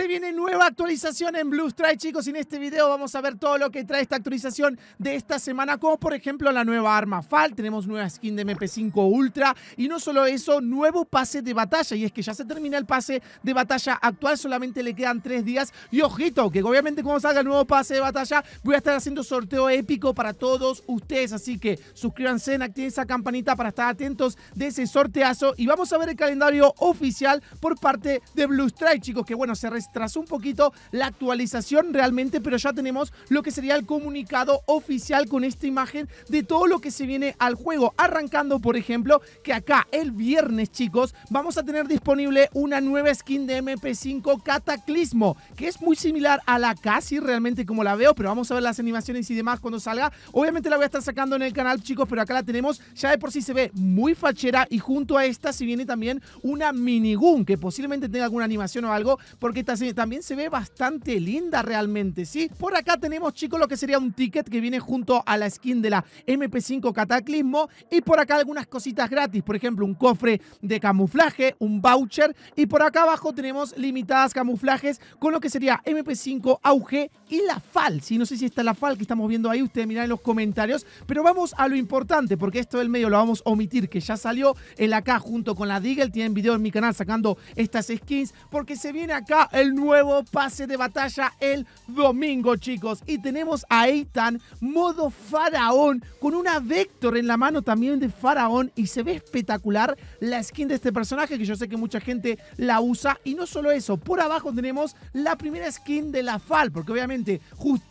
Se viene nueva actualización en Blue Strike, chicos. Y en este video vamos a ver todo lo que trae esta actualización de esta semana, como por ejemplo la nueva arma FAL. Tenemos nueva skin de MP5 Ultra. Y no solo eso, nuevo pase de batalla. Y es que ya se termina el pase de batalla actual, solamente le quedan tres días. Y ojito, que obviamente cuando salga el nuevo pase de batalla, voy a estar haciendo sorteo épico para todos ustedes. Así que suscríbanse, activen esa campanita para estar atentos de ese sorteazo. Y vamos a ver el calendario oficial por parte de Blue Strike, chicos. Que bueno, se retrasó un poquito la actualización realmente, pero ya tenemos lo que sería el comunicado oficial con esta imagen de todo lo que se viene al juego. Arrancando, por ejemplo, que acá el viernes, chicos, vamos a tener disponible una nueva skin de MP5 Cataclismo, que es muy similar a la casi realmente como la veo, pero vamos a ver las animaciones y demás cuando salga. Obviamente la voy a estar sacando en el canal, chicos, pero acá la tenemos. Ya de por sí se ve muy fachera y junto a esta se viene también una minigun, que posiblemente tenga alguna animación o algo, porque también se ve bastante linda realmente, ¿sí? Por acá tenemos, chicos, lo que sería un ticket que viene junto a la skin de la MP5 Cataclismo y por acá algunas cositas gratis, por ejemplo, un cofre de camuflaje, un voucher y por acá abajo tenemos limitadas camuflajes con lo que sería MP5 Auge y la FAL, ¿sí? No sé si está la FAL que estamos viendo ahí, ustedes miran en los comentarios, pero vamos a lo importante, porque esto del medio lo vamos a omitir, que ya salió el acá junto con la Deagle, tienen video en mi canal sacando estas skins, porque se viene acá el nuevo pase de batalla el domingo, chicos. Y tenemos a Eitan, modo faraón, con una Vector en la mano también de faraón. Y se ve espectacular la skin de este personaje, que yo sé que mucha gente la usa. Y no solo eso, por abajo tenemos la primera skin de la FAL, porque obviamente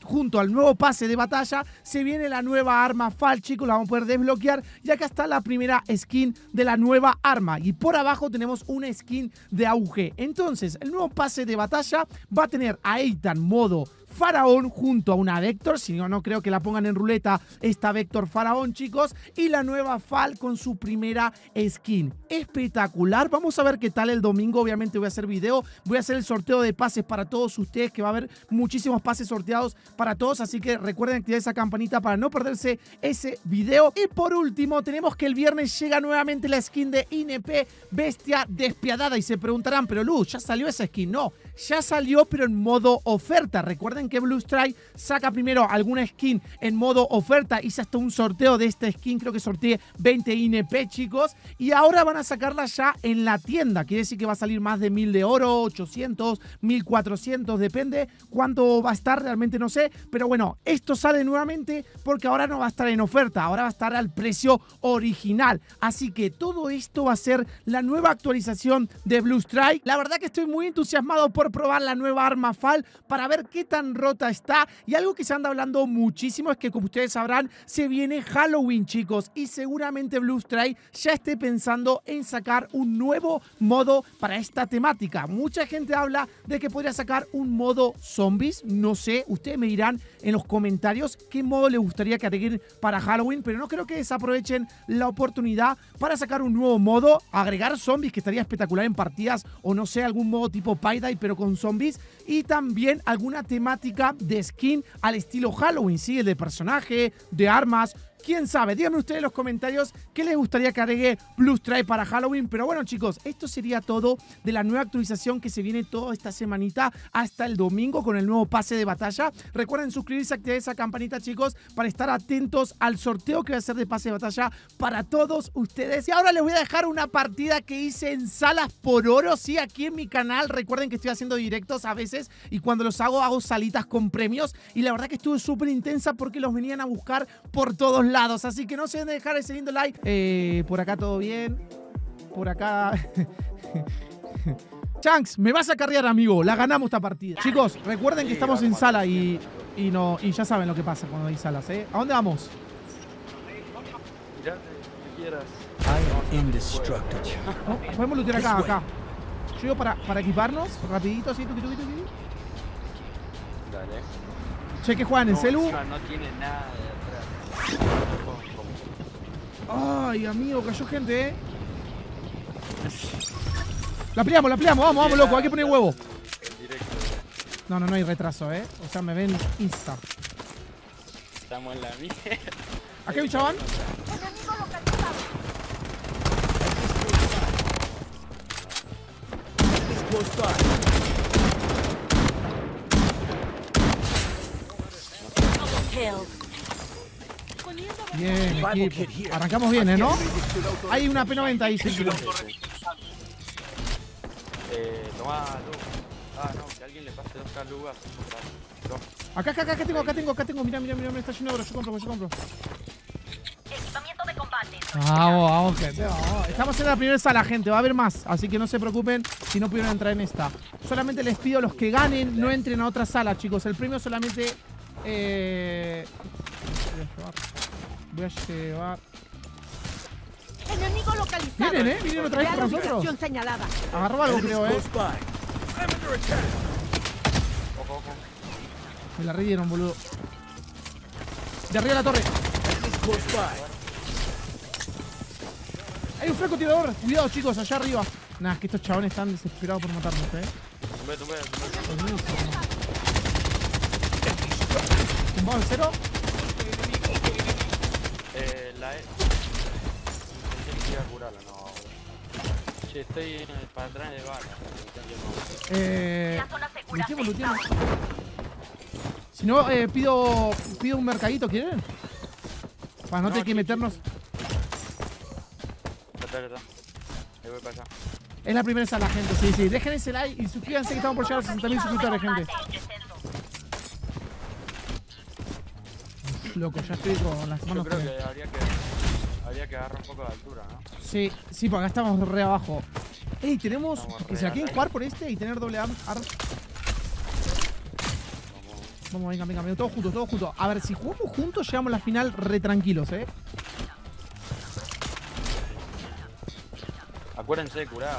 junto al nuevo pase de batalla se viene la nueva arma FAL, chicos, la vamos a poder desbloquear. Y acá está la primera skin de la nueva arma. Y por abajo tenemos una skin de auge. Entonces, el nuevo pase de batalla va a tener a Eitan modo Faraón junto a una Vector, si no, no creo que la pongan en ruleta esta Vector Faraón, chicos, y la nueva Fal con su primera skin. Espectacular, vamos a ver qué tal el domingo, obviamente voy a hacer video, voy a hacer el sorteo de pases para todos ustedes, que va a haber muchísimos pases sorteados para todos, así que recuerden activar esa campanita para no perderse ese video. Y por último, tenemos que el viernes llega nuevamente la skin de INP Bestia Despiadada, y se preguntarán, pero Luz, ¿ya salió esa skin? No, ya salió, pero en modo oferta. Recuerden que Blue Strike saca primero alguna skin en modo oferta. Hice hasta un sorteo de esta skin, creo que sorteé 20 INP, chicos. Y ahora van a sacarla ya en la tienda. Quiere decir que va a salir más de 1000 de oro, 800, 1400, depende cuánto va a estar, realmente no sé. Pero bueno, esto sale nuevamente porque ahora no va a estar en oferta, ahora va a estar al precio original. Así que todo esto va a ser la nueva actualización de Blue Strike. La verdad que estoy muy entusiasmado por probar la nueva arma FAL para ver qué tan rota está. Y algo que se anda hablando muchísimo es que, como ustedes sabrán, se viene Halloween, chicos. Y seguramente Blue Strike ya esté pensando en sacar un nuevo modo para esta temática. Mucha gente habla de que podría sacar un modo zombies. No sé, ustedes me dirán en los comentarios qué modo les gustaría que agreguen para Halloween. Pero no creo que desaprovechen la oportunidad para sacar un nuevo modo, agregar zombies, que estaría espectacular en partidas. O no sé, algún modo tipo Paydai, pero con zombies. Y también alguna temática de skin al estilo Halloween, ¿sí? El de personaje, de armas, ¿Quién sabe? Díganme ustedes en los comentarios qué les gustaría que agregue Blue Stripe para Halloween. Pero bueno, chicos, esto sería todo de la nueva actualización que se viene toda esta semanita hasta el domingo con el nuevo pase de batalla. Recuerden suscribirse, activar esa campanita, chicos, para estar atentos al sorteo que va a ser de pase de batalla para todos ustedes. Y ahora les voy a dejar una partida que hice en salas por oro, sí, aquí en mi canal. Recuerden que estoy haciendo directos a veces y cuando los hago, hago salitas con premios. Y la verdad que estuvo súper intensa porque los venían a buscar por todos lados. Así que no se dejen dejar ese lindo like. Eh, por acá todo bien. Por acá. Chanks, me vas a cargar, amigo. La ganamos esta partida. Chicos, recuerden que estamos en sala y, y, no, y ya saben lo que pasa cuando hay salas, ¿eh? ¿A dónde vamos? Ya, quieras. podemos lootear acá, acá. Yo para, para equiparnos, rapidito, así, tuqui, tuqui, tuqui. Dale. Che, que juegan en celu. No tiene nada de Ay, amigo, cayó gente, eh. La peleamos, la peleamos, vamos, vamos, loco, hay que poner huevo. No, no, no hay retraso, eh. O sea, me ven insta. Estamos en la mierda. ¿A qué bichaban? Bien, equipo. Arrancamos bien, ¿eh, ¿no? Hay una P90 ahí, sí, sí. Eh, tomá luz. Ah, no, que alguien le pase 2K luz a su Dos. Acá, acá, acá, acá tengo, acá tengo, acá tengo. Mira, mira, mira, me está lleno de oro. Yo compro, yo compro. Equipamiento de combate. Vamos, vamos, gente. vamos. Estamos en la primera sala, gente. Va a haber más. Así que no se preocupen si no pudieron entrar en esta. Solamente les pido a los que ganen no entren a otra sala, chicos. El premio solamente. Eh... Voy a llevar. Enemigo localizado. Vienen, ¿eh? Vienen otra vez por nosotros. señalada. Agarró algo, creo, ¿eh? Ojo, ojo. Me la redieron, boludo. De arriba de la torre. Hay un francotirador. Cuidado, chicos, allá arriba. Nah, es que estos chabones están desesperados por matarnos, ¿eh? Tumbé, tumbé, tumbé. Tumbado en cero. Eh, la. Pensé que iba a curarlo, no. Che, estoy en el para atrás de bala. Eh, La zona segura. Si no, eh, pido, pido un mercadito, ¿quieren? Para no, No, tener que meternos. Está, está, está. Ahí voy para allá. Es la primera sala, gente. Sí, sí. Dejen ese like y suscríbanse que estamos por llegar a 60.000 suscriptores, gente. Loco, ya estoy con las Yo manos. creo que- que habría que, habría que agarrar un poco de altura, ¿no? Sí, sí, porque acá estamos re abajo. Ey, tenemos Estamos que se la quieren jugar por este y tener doble arm. Como... Vamos, venga, venga, venga, todos juntos, todos juntos. A ver, si jugamos juntos, llegamos a la final re tranquilos, ¿eh? Acuérdense de.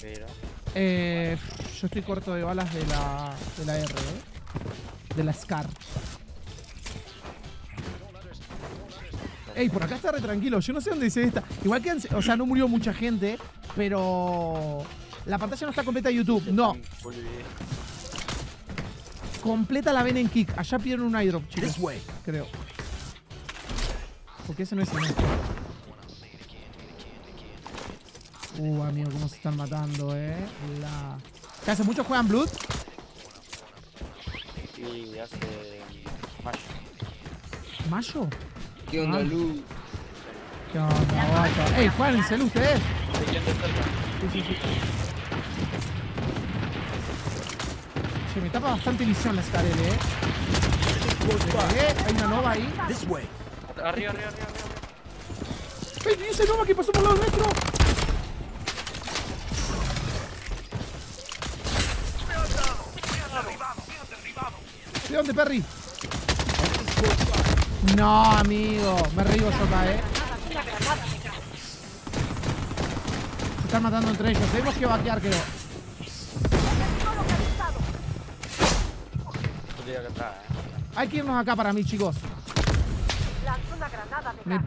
Pero... Eh, yo estoy corto de balas de la, de la R, ¿eh? De la SCAR. Ey, por acá está re tranquilo. Yo no sé dónde dice esta. Igual que, o sea, no murió mucha gente, pero la pantalla no está completa de YouTube. No, completa la ven en Kick. Allá pidieron un iDrop, chicos. Creo. Porque ese no es el nuestro. Uh, amigo, cómo se están matando, eh. La... ¿Qué hace mucho juegan Blood? Y hace... Mayo. ¿Mayo? ¿Qué onda, Ah. Lu? ¿Qué onda, vaca? Ey, juegan en celu ustedes. Sí, sí, sí. Che, me tapa bastante visión la Scarel, eh. Hay una nova ahí. Arriba, arriba, arriba, arriba. ¡Ey, y ese nova que pasó por el lado nuestro! ¿De dónde, Perry? No, amigo. Me río yo eh. Se están matando entre ellos. Tenemos que vaquear, creo. Hay que irnos acá para mí, chicos.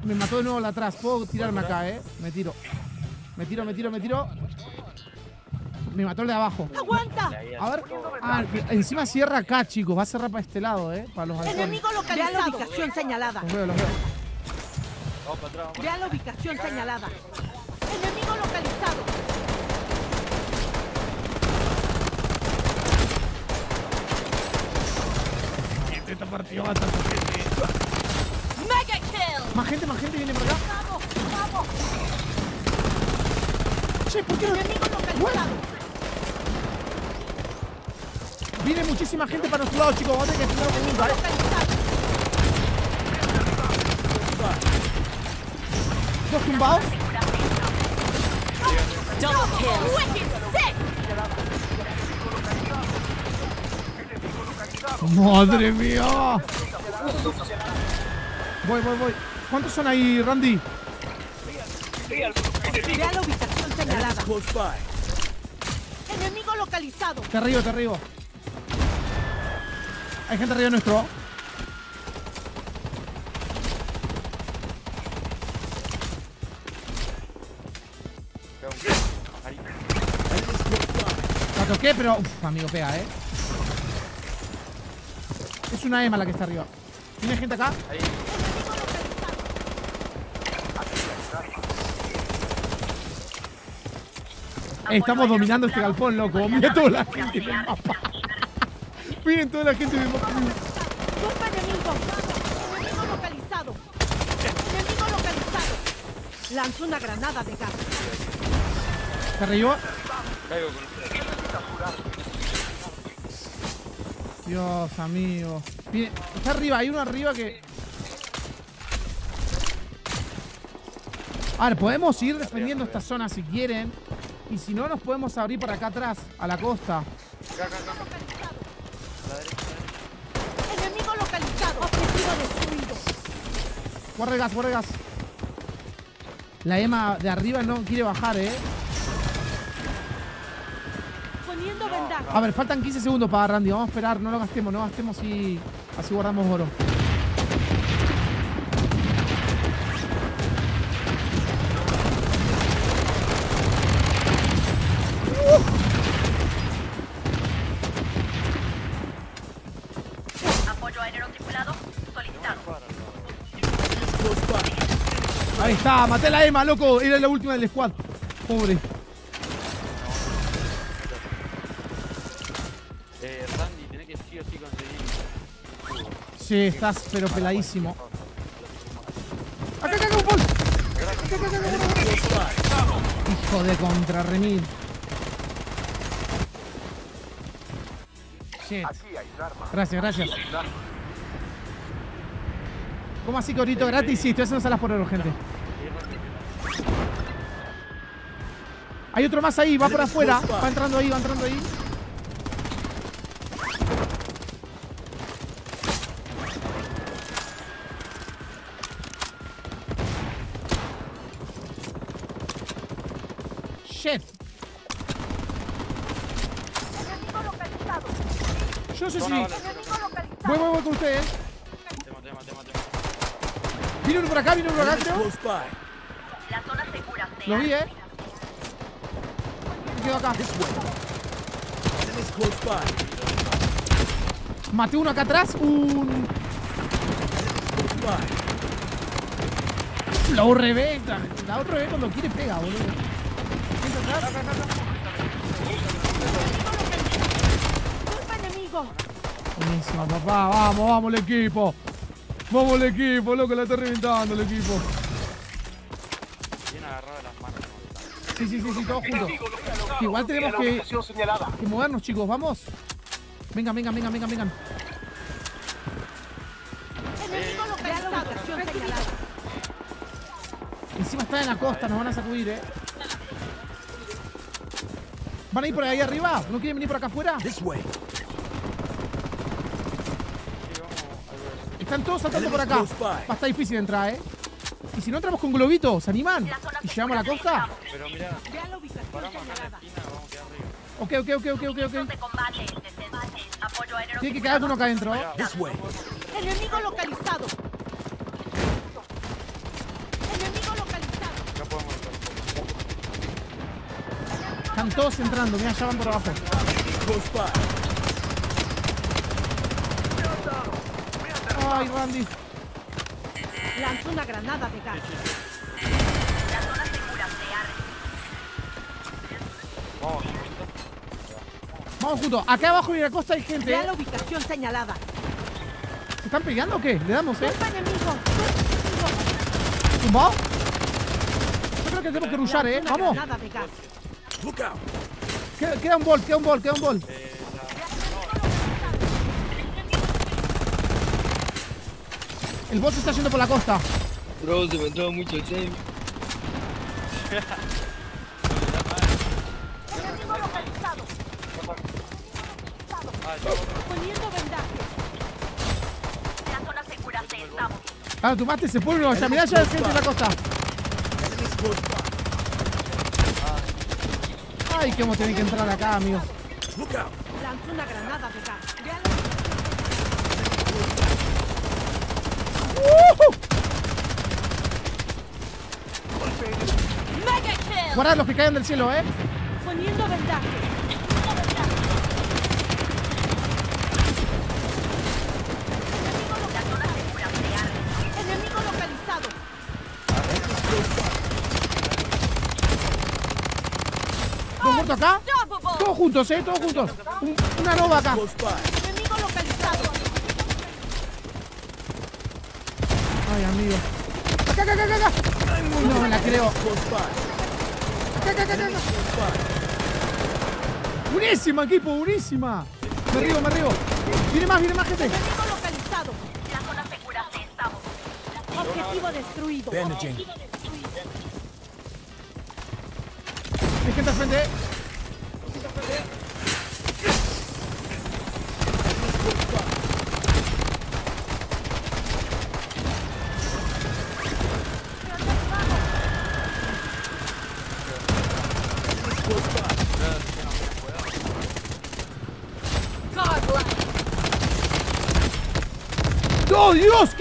Me mató de nuevo la atrás. Puedo tirarme acá, eh. Me tiro. Me tiro, me tiro, me tiro. Me mató el de abajo. ¡Aguanta! A ver. Ah, encima cierra acá, chicos. Va a cerrar para este lado, eh. Para los. Enemigo localizado. Vea la ubicación señalada. Los veo, los veo. Vamos para atrás, vamos para Vea la ubicación señalada. Enemigo localizado. Esta partida va a estar. Mega kill. Más gente, más gente viene por acá. Vamos, vamos. Che, ¿por qué no? Enemigo localizado. Viene muchísima gente para nuestro lado, chicos. Vamos a tener que con nunca, eh. Dos tumbados. Madre mía. Voy, voy, voy. ¿Cuántos son ahí, Randy? Vea la ubicación señalada. Enemigo localizado. Te río, te río. Hay gente arriba nuestro. La toqué, pero. Uf, amigo, pega, eh. Es una Emma la que está arriba. ¿Tiene gente acá? Ahí. Estamos dominando este galpón, loco. Mira toda la gente en el mapa. Miren toda la gente. ¡Golpe enemigo! ¡Enemigo localizado! ¡Enemigo localizado! Lanzó una granada de gas. ¿Se arriba? Caigo con Dios, amigo. Viene- está arriba, hay uno arriba que. A ver, podemos ir defendiendo esta zona si quieren. Y si no, nos podemos abrir para acá atrás, a la costa. Acá, acá, acá. A la derecha, a la derecha. ¡Enemigo localizado! ¡Objetivo destruido! Guarda el gas, guarda el gas. La Emma de arriba no quiere bajar, eh. Poniendo vendaje. A ver, faltan 15 segundos para Randy. Vamos a esperar, no lo gastemos, no gastemos y así guardamos oro. Ahí está, maté a la Emma, loco. Era la última del squad. Pobre. Eh, Randy, tenés que sí o sí conseguir. Sí, estás pero peladísimo. Acá, acá, acá, un Paul. Hijo de contra remil. Shit. Gracias, gracias. ¿Cómo así, Corito? ¿Gratis? Sí, estoy haciendo salas por oro, gente. Hay otro más ahí, va por afuera. Va entrando ahí, va entrando ahí. Shit. Yo sé si. Voy, voy, voy con ustedes. Tema, tema, tema, tema. Vino uno por acá, vino uno por acá, creo. La zona segura se Lo ha vi, eh. Acá. Maté uno acá atrás. Un. Flow Rebecca. La otra vez cuando quiere pega, boludo. Buenísimo, papá. Vamos, vamos el equipo. Vamos el equipo, loco, la está reventando el equipo. Bien agarrado. ¿no? Sí, sí, sí, sí, todos juntos. Igual tenemos que, que movernos, chicos. Vamos. Vengan, vengan, vengan, vengan, vengan. Encima está en la costa, nos van a sacudir, eh. ¿Van a ir por ahí arriba? ¿No quieren venir por acá afuera? Están todos saltando por acá. Va a estar difícil entrar, eh. Y si no entramos con globito, ¿se animan? ¿Y llegamos a la costa? Pero mira, Vea la ubicación señalada. Ok, ok, ok, ok, ok, ok. Tiene que quedar uno acá adentro. ¡Enemigo localizado! ¡Enemigo localizado! Acá podemos entrar. Están todos entrando, mira, ya van por abajo. Ay, Randy. Lanzó una granada de gas. La zona segura se ha Vamos, juntos. Acá abajo y en la costa hay gente. Vea ¿eh? la ubicación señalada. ¿Se están pegando o qué? ¿Le damos, eh? ¿Tumbado? Yo creo que tenemos que rushar, eh. Vamos. Queda, queda un bol, queda un bol, queda un bol. Eh, El bol se está yendo por la costa. Bro, se me entró mucho el save. Ah, Poniendo vendaje. La zona segura se estamos. Ah, tu mate se pone uno allá. Mirá ya el gente de la costa. Ay, que a tener que entrar acá, amigos. Lanzó una granada de gas. Vea la ¡Mega kill! Guardad los que caen del cielo, eh. Poniendo ha Enemigo localizado. Dos muerto acá. Todos juntos, eh, todos juntos. Un- una nova acá. Enemigo localizado. Ay, amigo. Acá, acá, acá, acá. No me la creo. Acá, acá, acá, acá. Buenísima, equipo, buenísima. Me arriba, me arriba. Viene más, viene más gente. Enemigo localizado. La zona segura se estamos. Objetivo destruido. Hay gente al frente.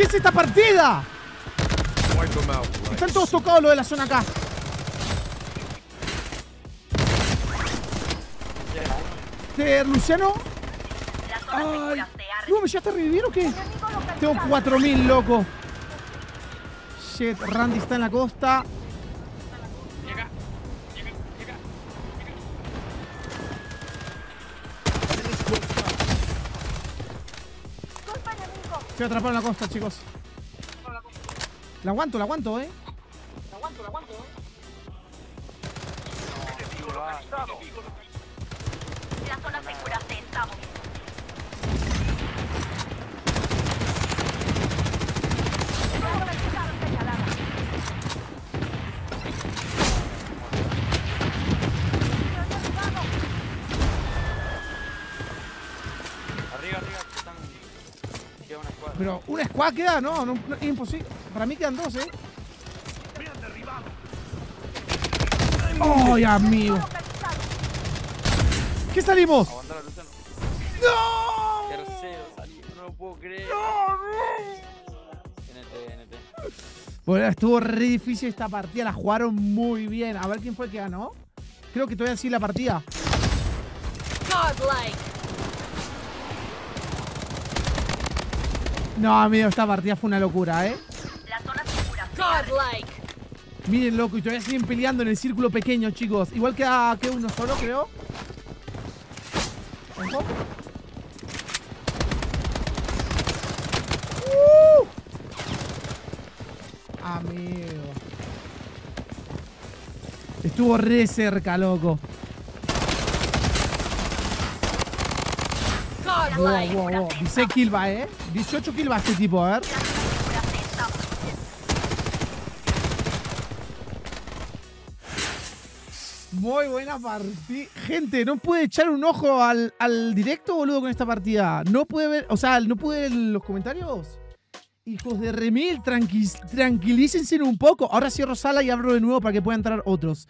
Eh. ¡Oh, Dios! ¿Qué es esta partida? Están todos tocados los de la zona acá. Este, Luciano. Ha No, ¿me llegaste a revivir o qué? Tengo 4000, loco. Shit, Randy está en la costa. Estoy atrapado en la costa, chicos. La aguanto, la aguanto, eh. Pero una squad queda, no, no, no, es imposible. Para mí quedan dos, eh. ¡Ay, amigo! ¿Qué salimos? ¡No! Tercero no lo puedo creer. NT, NT. Bueno, estuvo re difícil esta partida, la jugaron muy bien. A ver quién fue el que ganó. Creo que todavía sí la partida. No, amigo, esta partida fue una locura, ¿eh? La zona segura se ha Miren, loco, y todavía siguen peleando en el círculo pequeño, chicos. Igual queda, queda uno solo, creo. Ojo. ¡Uh! Amigo. Estuvo re cerca, loco. Wow, wow, wow. 16 kill va, ¿eh? 18 kill va este tipo, a ver. Muy buena partida. Gente, no puede echar un ojo al, al directo, boludo, con esta partida. No puede ver, o sea, no puede ver los comentarios. Hijos de remil, tranquilícense un poco. Ahora cierro sala y abro de nuevo para que puedan entrar otros.